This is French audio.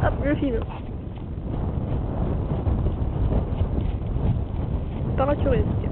Hop, je filme. Paraturiste.